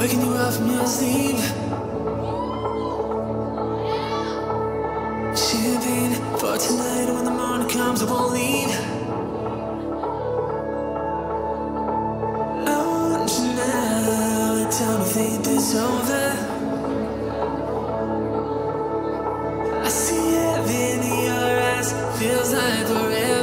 Waking you up off my sleeve Champagne for tonight When the morning comes I won't leave. I want you now Tell me think this over. I see heaven in your eyes Feels like forever.